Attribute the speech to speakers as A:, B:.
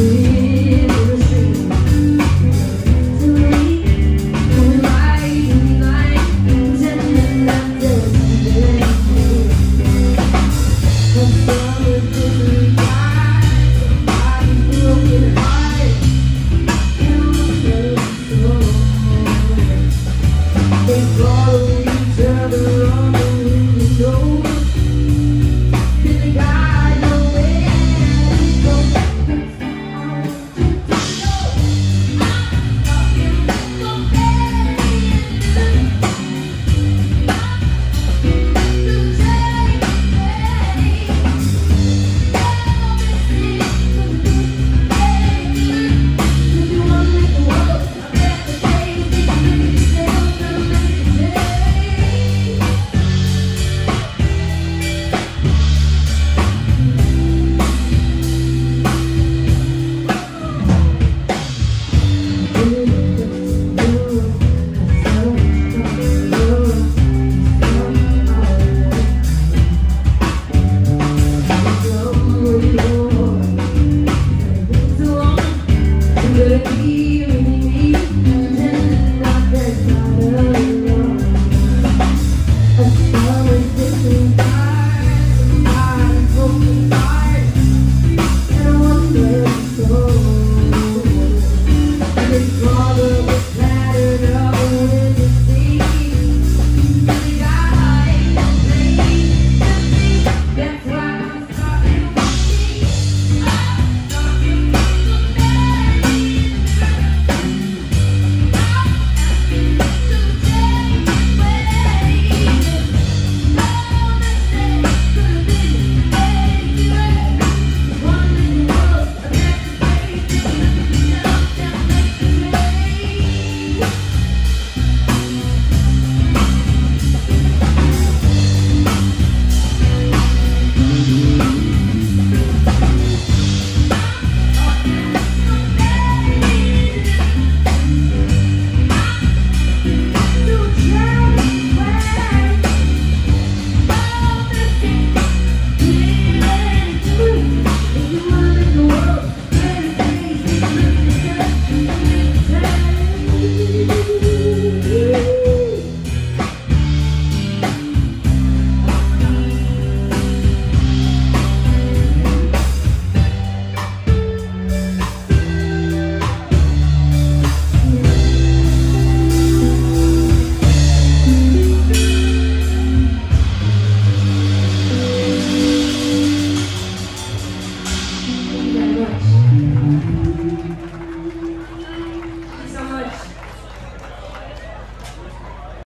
A: You.